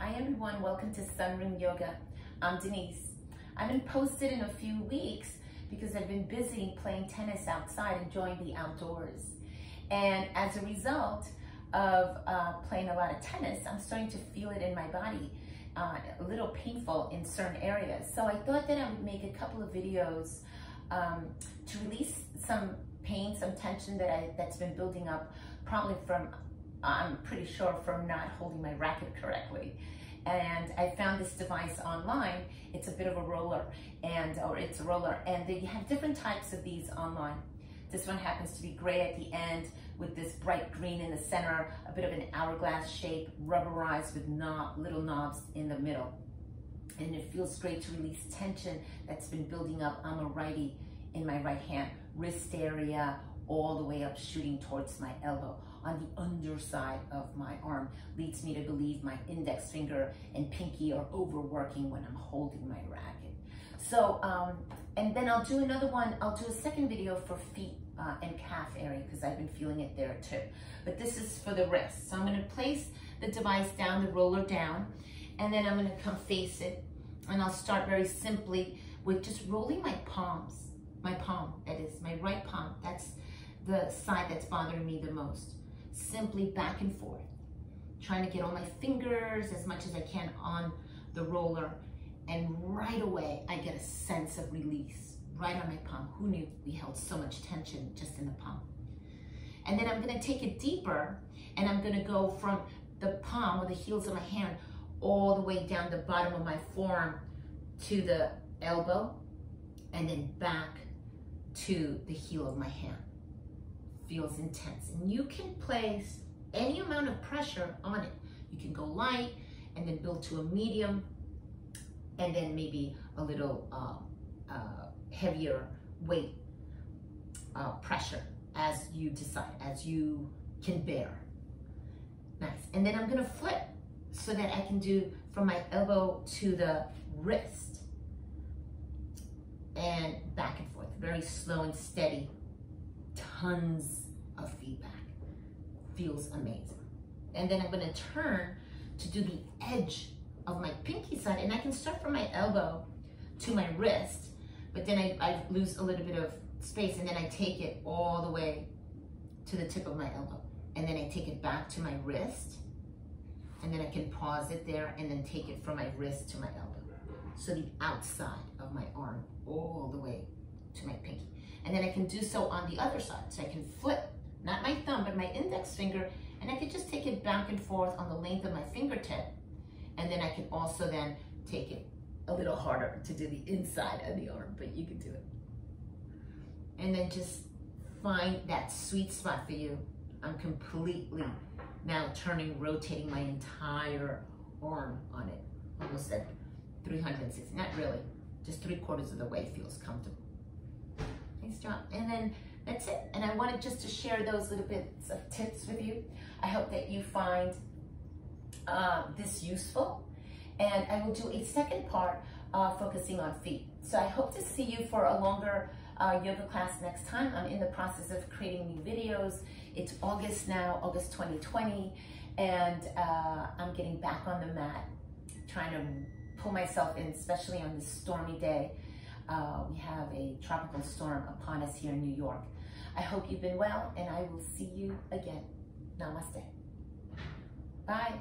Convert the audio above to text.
Hi everyone, welcome to Sunroom Yoga. I'm Denise. I haven't posted in a few weeks because I've been busy playing tennis outside, and enjoying the outdoors. And as a result of uh, playing a lot of tennis, I'm starting to feel it in my body, uh, a little painful in certain areas. So I thought that I would make a couple of videos um, to release some pain, some tension that I, that's been building up probably from I'm pretty sure from not holding my racket correctly. And I found this device online. It's a bit of a roller and, or it's a roller and they have different types of these online. This one happens to be gray at the end with this bright green in the center, a bit of an hourglass shape, rubberized with knob, little knobs in the middle. And it feels great to release tension that's been building up. I'm a righty in my right hand, wrist area, all the way up shooting towards my elbow on the underside of my arm leads me to believe my index finger and pinky are overworking when I'm holding my racket. So, um, and then I'll do another one, I'll do a second video for feet uh, and calf area because I've been feeling it there too. But this is for the wrist. So I'm gonna place the device down, the roller down, and then I'm gonna come face it. And I'll start very simply with just rolling my palms, my palm, that is, my right palm. That's the side that's bothering me the most simply back and forth, trying to get all my fingers as much as I can on the roller. And right away, I get a sense of release right on my palm. Who knew we held so much tension just in the palm? And then I'm gonna take it deeper and I'm gonna go from the palm or the heels of my hand all the way down the bottom of my forearm to the elbow and then back to the heel of my hand feels intense. And you can place any amount of pressure on it. You can go light and then build to a medium and then maybe a little uh, uh, heavier weight uh, pressure as you decide, as you can bear. Nice. And then I'm gonna flip so that I can do from my elbow to the wrist and back and forth, very slow and steady tons of feedback. Feels amazing. And then I'm gonna turn to do the edge of my pinky side and I can start from my elbow to my wrist, but then I, I lose a little bit of space and then I take it all the way to the tip of my elbow. And then I take it back to my wrist and then I can pause it there and then take it from my wrist to my elbow. So the outside of my arm all the way to my pinky. And then I can do so on the other side. So I can flip, not my thumb, but my index finger, and I can just take it back and forth on the length of my fingertip. And then I can also then take it a little harder to do the inside of the arm, but you can do it. And then just find that sweet spot for you. I'm completely now turning, rotating my entire arm on it. Almost at 360, not really, just three quarters of the way feels comfortable. Nice job. And then that's it. And I wanted just to share those little bits of tips with you. I hope that you find uh, this useful. And I will do a second part uh, focusing on feet. So I hope to see you for a longer uh, yoga class next time. I'm in the process of creating new videos. It's August now, August 2020, and uh, I'm getting back on the mat, trying to pull myself in, especially on this stormy day uh, we have a tropical storm upon us here in New York. I hope you've been well, and I will see you again. Namaste. Bye.